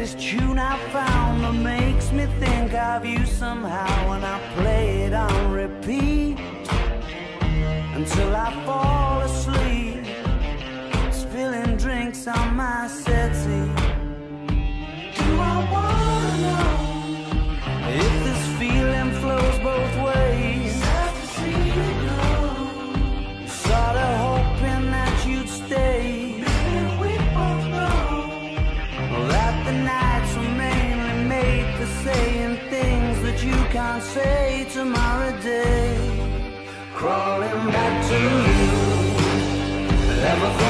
This tune I found that makes me think of you somehow when I play it on repeat until I fall asleep, spilling drinks on my settee. Can't say tomorrow day. Crawling back to you. Never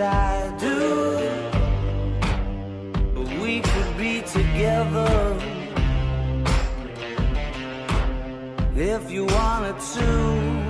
I do. But we could be together if you wanted to.